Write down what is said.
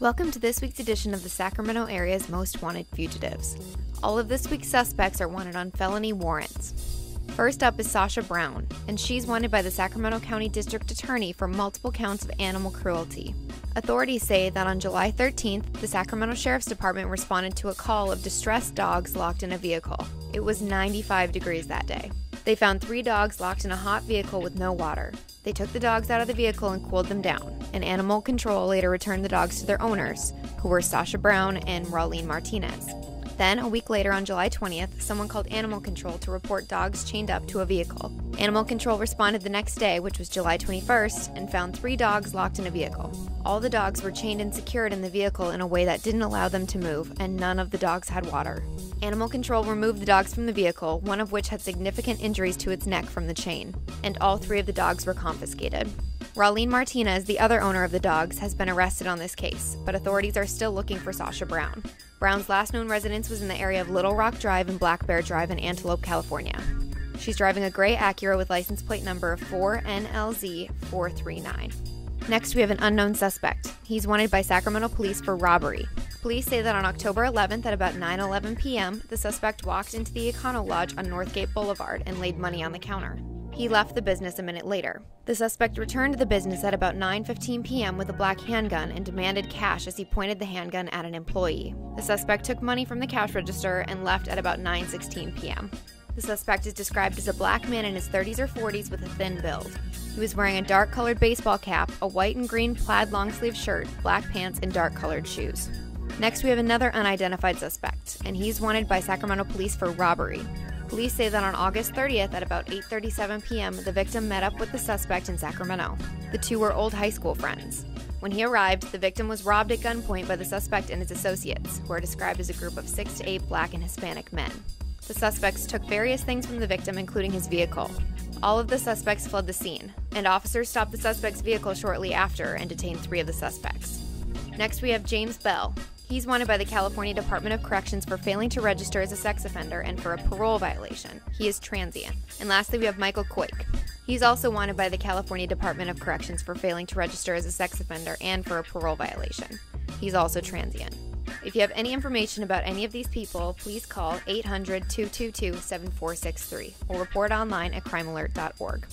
Welcome to this week's edition of the Sacramento area's most wanted fugitives. All of this week's suspects are wanted on felony warrants. First up is Sasha Brown, and she's wanted by the Sacramento County District Attorney for multiple counts of animal cruelty. Authorities say that on July 13th, the Sacramento Sheriff's Department responded to a call of distressed dogs locked in a vehicle. It was 95 degrees that day. They found three dogs locked in a hot vehicle with no water. They took the dogs out of the vehicle and cooled them down, and Animal Control later returned the dogs to their owners, who were Sasha Brown and Raulene Martinez. Then, a week later on July 20th, someone called Animal Control to report dogs chained up to a vehicle. Animal Control responded the next day, which was July 21st, and found three dogs locked in a vehicle. All the dogs were chained and secured in the vehicle in a way that didn't allow them to move, and none of the dogs had water. Animal Control removed the dogs from the vehicle, one of which had significant injuries to its neck from the chain, and all three of the dogs were confiscated. Raulene Martinez, the other owner of the dogs, has been arrested on this case, but authorities are still looking for Sasha Brown. Brown's last known residence was in the area of Little Rock Drive and Black Bear Drive in Antelope, California. She's driving a gray Acura with license plate number 4NLZ439. Next, we have an unknown suspect. He's wanted by Sacramento police for robbery. Police say that on October 11th at about 9:11 p.m., the suspect walked into the Econo Lodge on Northgate Boulevard and laid money on the counter. He left the business a minute later. The suspect returned to the business at about 9:15 p.m. with a black handgun and demanded cash as he pointed the handgun at an employee. The suspect took money from the cash register and left at about 9:16 p.m. The suspect is described as a black man in his 30s or 40s with a thin build. He was wearing a dark colored baseball cap, a white and green plaid long sleeve shirt, black pants, and dark colored shoes. Next, we have another unidentified suspect, and he's wanted by Sacramento police for robbery. Police say that on August 30th at about 8:37 p.m., the victim met up with the suspect in Sacramento. The two were old high school friends. When he arrived, the victim was robbed at gunpoint by the suspect and his associates, who are described as a group of 6 to 8 black and Hispanic men. The suspects took various things from the victim, including his vehicle. All of the suspects fled the scene, and officers stopped the suspect's vehicle shortly after and detained three of the suspects. Next, we have James Bell, He's wanted by the California Department of Corrections for failing to register as a sex offender and for a parole violation. He is transient. And lastly, we have Michael Koik. He's also wanted by the California Department of Corrections for failing to register as a sex offender and for a parole violation. He's also transient. If you have any information about any of these people, please call 800 222 7463 or report online at crimealert.org.